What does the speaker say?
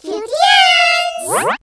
Cutians!